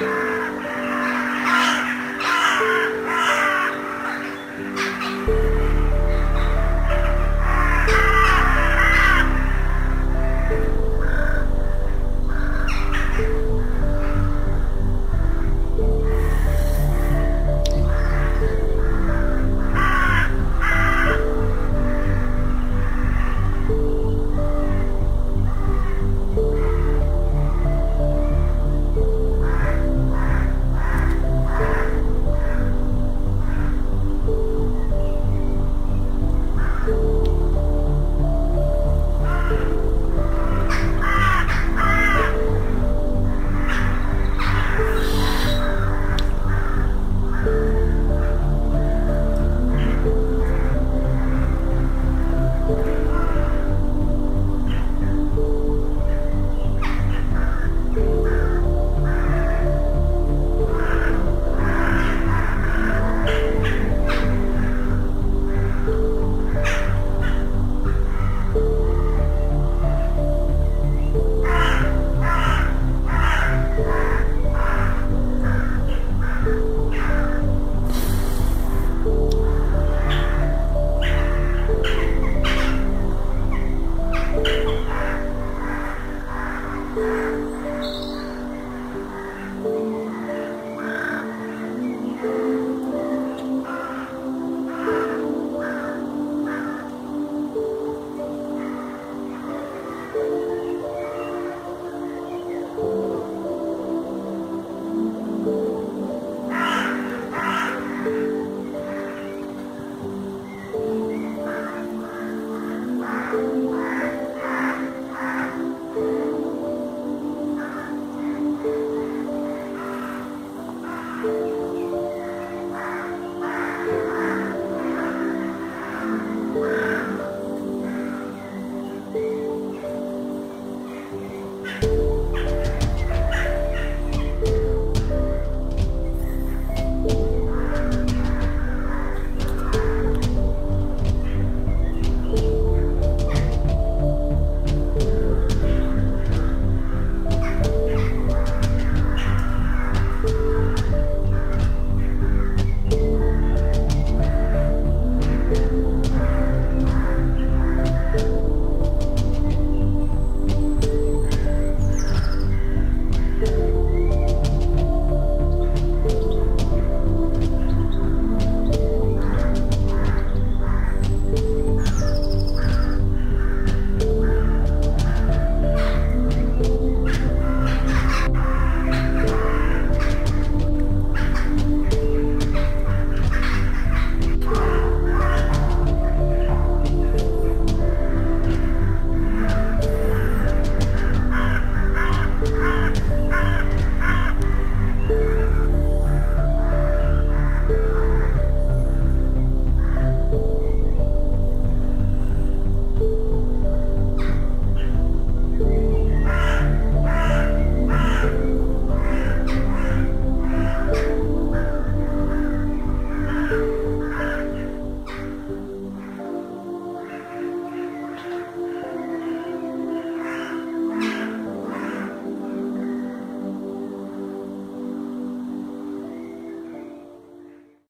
Bye.